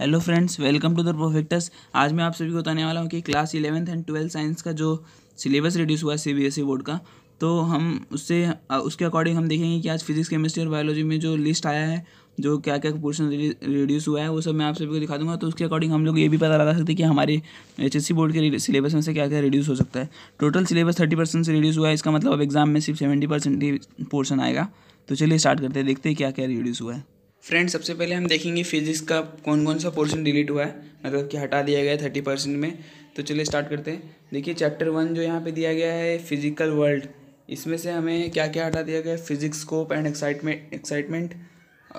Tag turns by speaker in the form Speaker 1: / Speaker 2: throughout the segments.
Speaker 1: Hello friends welcome to the perfects आज मैं आप सभी को बताने वाला हूँ कि class eleventh and twelfth science का जो सिलेबस रिड्यूस हुआ है C B S E board का तो हम उससे उसके अकॉर्डिंग हम देखेंगे कि आज फिजिक्स केमिस्ट्री और बायोलॉजी में जो लिस्ट आया है, जो क्या क्या पोर्शन रिड्यूस हुआ है, वो सब मैं आप सभी को दिखा दूँगा। तो उसके अकॉर्डिंग हम लोग ये भी पता लगा सकते हैं कि हमारे एच एस सी बोर्ड के सिलेबस में से क्या क्या रिड्यूस हो सकता है। टोटल सिलेबस थर्टी परसेंट से रिड्यूस हुआ है, इसका मतलब अब एग्ज़ाम में सिर्फ़ सेवेंटी परसेंट पोर्शन आएगा। तो चलिए स्टार्ट करते हैं, देखते हैं क्या क्या रिड्यूस हुआ है। फ्रेंड्स सबसे पहले हम देखेंगे फिजिक्स का कौन कौन सा पोर्शन डिलीट हुआ है मतलब कि हटा दिया गया है थर्टी परसेंट में। तो चलिए स्टार्ट करते हैं। देखिए चैप्टर वन जो यहाँ पे दिया गया है फ़िज़िकल वर्ल्ड इसमें से हमें क्या क्या हटा दिया गया है? Physics scope and excitement excitement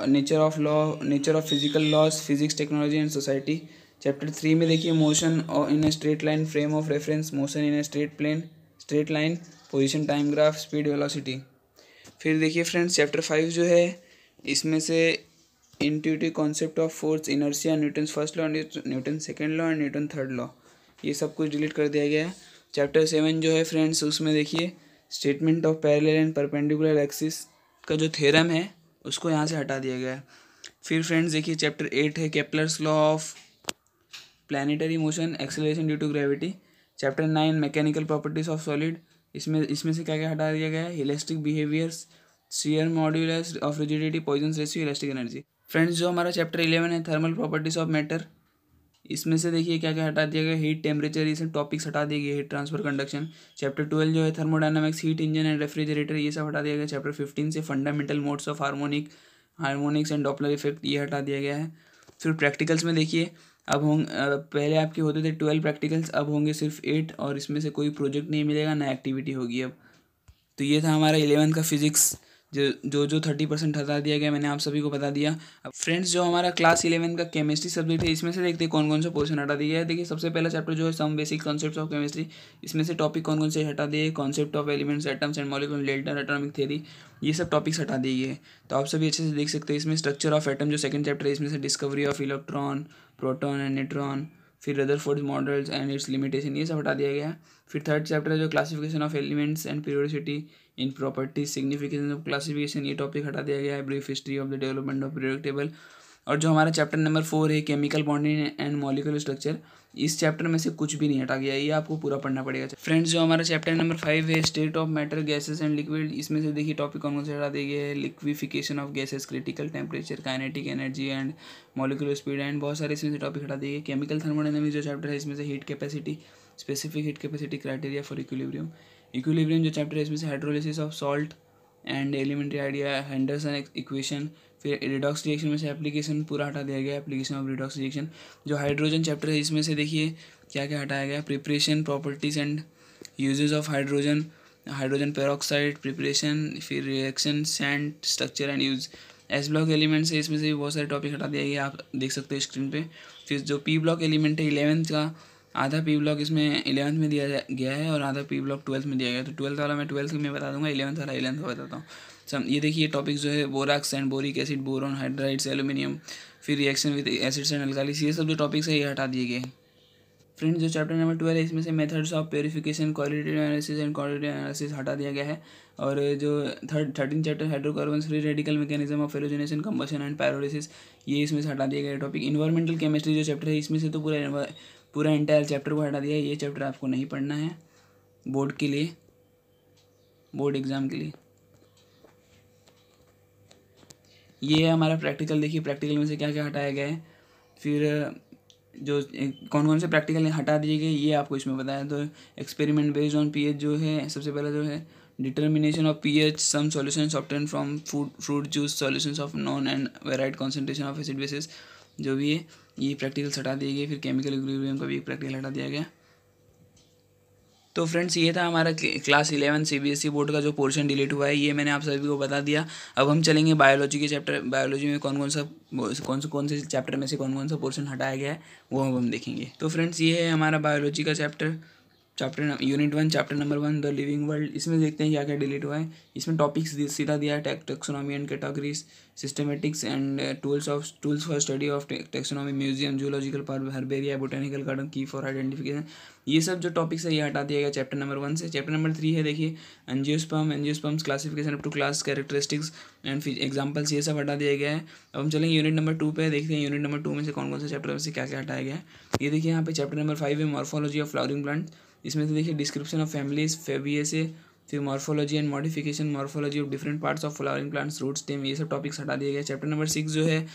Speaker 1: nature of law nature of physical laws physics technology and society chapter three में देखिए motion in a straight line frame of reference motion in straight plane straight line position time graph speed velocity फिर देखिए friends chapter five जो है, इसमें से intuitive concept of force inertia Newton first law Newton second law and Newton third law ये सब कुछ delete कर दिया गया है। चैप्टर सेवन जो है फ्रेंड्स उसमें देखिए statement of parallel and perpendicular axis का जो थेरम है, उसको यहाँ से हटा दिया गया है। फिर फ्रेंड्स देखिए चैप्टर एट है Kepler's law of planetary motion acceleration due to gravity chapter nine mechanical properties of solid इसमें इसमें से क्या क्या हटा दिया गया है? Elastic behaviours shear modulus of rigidity Poisson ratio elastic energy friends, जो हमारा चैप्टर इलेवन है थर्मल प्रॉपर्टीज़ ऑफ़ मैटर इसमें से देखिए क्या क्या हटा दिया गया हीट टेम्परेचर ये सब टॉपिक्स हटा दिए गए heat transfer conduction chapter twelve जो है thermodynamics heat engine and refrigerator ये सब हटा दिया गया। चैप्टर फिफ्टीन से fundamental modes of harmonic harmonics and Doppler effect ये हटा दिया गया है। फिर प्रैक्टिकल्स में देखिए, अब होंगे पहले आपके होते थे ट्वेल्व प्रैक्टिकल्स अब होंगे सिर्फ़ एट और इसमें से कोई प्रोजेक्ट नहीं मिलेगा, ना एक्टिविटी होगी अब। तो ये था हमारा इलेवन का फिजिक्स जो जो जो थर्टी परसेंट हटा दिया गया, मैंने आप सभी को बता दिया। अब फ्रेंड्स जो हमारा क्लास इलेवन का केमिस्ट्री सब्जेक्ट है, इसमें से देखते हैं कौन कौन सा पोर्शन हटा दिया है देखिए, सबसे पहला चैप्टर जो है some basic concept of chemistry इसमें से टॉपिक कौन कौन से हटा दिए concept of elements atoms and molecule Dalton atomic theory ये सब टॉपिक्स हटा दिए गए। तो आप सभी अच्छे से देख सकते हैं, इसमें स्ट्रक्चर ऑफ़ एटम जो सेकंड चैप्टर है, इसमें से discovery of electron proton and neutron फिर Rutherford models and its limitation ये सब हटा दिया गया है। फिर थर्ड चैप्टर है जो classification of elements and periodicity in properties signification of classification ये टॉपिक हटा दिया गया है। Brief history of the development of periodic table और जो हमारा चैप्टर नंबर फोर है chemical bonding and molecular structure इस चैप्टर में से कुछ भी नहीं हटा गया ये आपको पूरा पढ़ना पड़ेगा। फ्रेंड्स जो हमारा चैप्टर नंबर फाइव है state of matter gases and liquid इसमें से देखिए टॉपिक कौन कौन से हटा दिए गए liquefaction of gases critical temperature kinetic energy and molecular speed and बहुत सारे इसमें से टॉपिक हटा दिए गए। केमिकल थर्मोडायनामिक्स जो चैप्टर है, इसमें से heat capacity specific heat capacity criteria for equilibrium equilibrium जो चैप्टर है, इसमें से hydrolysis of salt and elementary idea Henderson equation फिर रिडॉक्स रिएक्शन में से एप्लीकेशन पूरा हटा दिया गया एप्लीकेशन ऑफ़ रिडॉक्स रिएक्शन जो हाइड्रोजन चैप्टर है, इसमें से देखिए क्या क्या हटाया गया preparation properties and uses of hydrogen hydrogen peroxide preparation फिर reactions and structure and use S block element है इसमें से भी बहुत सारे टॉपिक हटा दिया गया आप देख सकते हो स्क्रीन पे। फिर जो पी ब्लॉक एलिमेंट है इलेवेंथ का आधा पी ब्लॉक इसमें इलेवंथ में दिया गया है और आधा पी ब्लॉक ट्वेल्थ में दिया गया तो ट्वेल्थ वाला मैं ट्वेल्थ में बता दूँगा इलेवंथ वाला इलेवंथ का बताता हूँ। सम, ये देखिए टॉपिक जो है borax and boric acid boron hydrides aluminium फिर reaction with acids and alkalis ये सब जो टॉपिक्स है, ये हटा दिए गए फ्रेंड्स जो चैप्टर नंबर ट्वेल्व है, इसमें से methods of purification quality analysis and quality analysis हटा दिया गया है। और जो third thirteen chapter hydrocarbon free radical mechanism of halogenation combustion and pyrolysis ये इसमें से हटा दिया गया टॉपिक इन्वायरमेंटल केमिस्ट्री जो चैप्टर है, इसमें से तो पूरा पूरा इंटायर चैप्टर को हटा दिया ये चैप्टर आपको नहीं पढ़ना है। बोर्ड के लिए। बोर्ड एग्ज़ाम के लिए। ये है हमारा प्रैक्टिकल देखिए प्रैक्टिकल में से क्या क्या हटाया गया है। फिर, जो कौन कौन से प्रैक्टिकल हटा दिए गए, ये आपको इसमें बताया। तो एक्सपेरिमेंट बेस्ड ऑन पीएच जो है, सबसे पहला जो है determination of pH some solutions obtained from food fruit juice solutions of known and varied concentration of acid bases जो भी है, ये प्रैक्टिकल्स हटा दिए गए, फिर केमिकल इक्विलिब्रियम का भी एक प्रैक्टिकल हटा दिया गया। तो फ्रेंड्स ये था हमारा class eleven C B S E board का जो पोर्शन डिलीट हुआ है, ये मैंने आप सभी को बता दिया। अब हम चलेंगे बायोलॉजी के चैप्टर बायोलॉजी में कौन कौन सा, कौन से कौन से चैप्टर में से कौन कौन सा पोर्शन हटाया गया है, वो हम देखेंगे। तो फ्रेंड्स ये है हमारा बायोलॉजी का chapter chapter unit one chapter number one the living world इसमें देखते हैं क्या क्या डिलीट हुआ है। इसमें टॉपिक्स सीधा दिया है taxonomy and categories systematics and tools of tools for study of taxonomy museum zoological park herbaria botanical garden की फॉर आइडेंटिफिकेशन ये सब जो टॉपिक्स है, ये हटा दिया गया चैप्टर नंबर वन से। चैप्टर नंबर थ्री है, देखिए angiosperm angiosperms classification up to class characteristics and examples ये सब हटा दिया गया है। अब हम चलेंगे यूनिट नंबर टू पे, देखते हैं यूनिट नंबर टू में से कौन कौन से चैप्टर में से क्या क्या हटाया गया है। ये देखिए यहाँ पे चैप्टर नंबर फाइव है मॉर्फोलॉजी ऑफ़ फ्लावरिंग प्लांट इसमें से देखिए डिस्क्रिप्शन ऑफ़ फैमिलीज़ फेबियसे फिर morphology and modification morphology of different parts of flowering plants root stem ये सब टॉपिक्स हटा दिए गए। चैप्टर नंबर सिक्स जो है,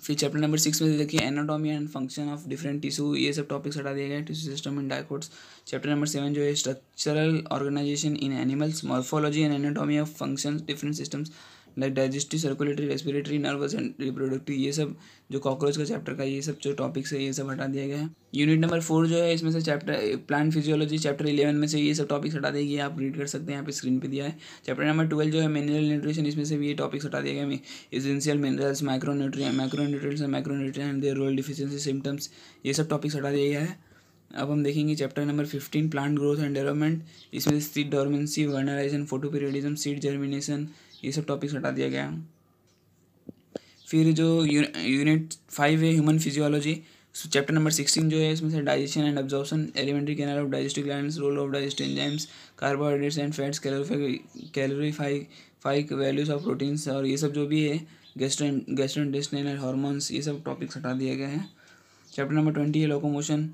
Speaker 1: फिर चैप्टर नंबर सिक्स में देखिए anatomy and function of different tissue ये सब टॉपिक्स हटा दिए गए tissue system in dicots chapter number seven जो है structural organisation in animals morphology and anatomy of function different systems like digestive circulatory respiratory nervous and reproductive ये सब जो कॉकरोच का चैप्टर का, ये सब जो टॉपिक्स है, ये सब हटा दिया गया है। यूनिट नंबर फोर जो है, इसमें से chapter plant physiology chapter eleven में से ये सब टॉपिक्स हटा देगी आप रीड कर सकते हैं, यहाँ पे स्क्रीन पे दिया है। चैप्टर नंबर ट्वेल्व जो है मिनरल न्यूट्रिशन इसमें से भी ये टॉपिक्स हटा दिया गया essential minerals micronutrient micronutrients micronutrient their role deficiency symptoms ये सब टॉपिक्स हटा दिया गया है। अब हम देखेंगे chapter number fifteen plant growth and development इसमें seed dormancy vernalisation photoperiodism seed germination ये सब टॉपिक्स हटा दिया गया। फिर जो यूनिट फाइव है human physiology chapter number sixteen जो है, इसमें से digestion and absorption alimentary canal of digestive glands role of digestive enzymes carbohydrates and fats calorific values of proteins और ये सब जो भी है गेस्ट्रो गेस्ट्रो हार्मोन्स ये सब टॉपिक्स हटा दिए गए हैं। चैप्टर नंबर ट्वेंटी है locomotion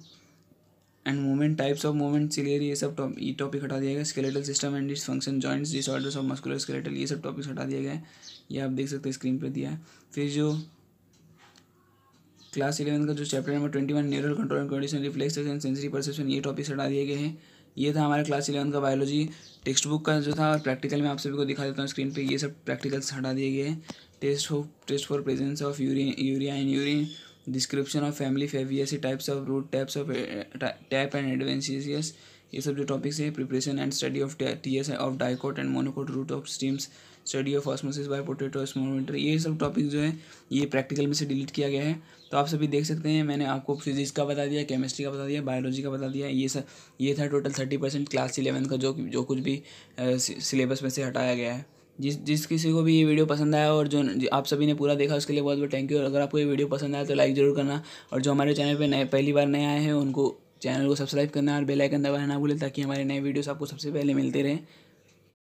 Speaker 1: and movement types of movement ciliary ये सब टॉप ये टॉपिक हटा दिया गया। Skeletal system and its function joints disorders of muscular skeletal ये सब टॉपिक्स हटा दिए गए ये आप देख सकते हैं स्क्रीन पर दिया है। फिर जो क्लास इलेवन का जो chapter number twenty one neural control condition reflex and sensory perception ये टॉपिक्स हटा दिए गए हैं। ये था हमारा क्लास इलेवन का बायोलॉजी टेक्स्ट बुक का जो था, और प्रैक्टिकल में आप सभी को दिखा देता हूँ स्क्रीन पे। ये सब प्रैक्टिकल्स हटा दिए गए हैं। टेस्ट हो test for presence of urine urea and urine description of family Fabaceae types of root types of tap and adventitious ये सब जो टॉपिक्स हैं preparation and study of T S of dicot and monocot root of stems study of osmosis by potato osmometer ये सब topic जो है, ये practical में से डिलीट किया गया है। तो आप सभी देख सकते हैं, मैंने आपको फिजिक्स का बता दिया केमिस्ट्री का बता दिया बायोलॉजी का बता दिया, ये सब, ये था total thirty percent class eleven का जो जो कुछ भी सिलेबस में से हटाया गया है। जिस जिस किसी को भी ये वीडियो पसंद आया और जो आप सभी ने पूरा देखा, उसके लिए बहुत बहुत थैंक यू और अगर आपको ये वीडियो पसंद आया तो लाइक ज़रूर करना। और जो हमारे चैनल पर नए, पहली बार नए आए हैं, उनको चैनल को सब्सक्राइब करना और बेल आइकन दबाना ना भूलें, ताकि हमारे नए वीडियोस आपको सबसे पहले मिलते रहें।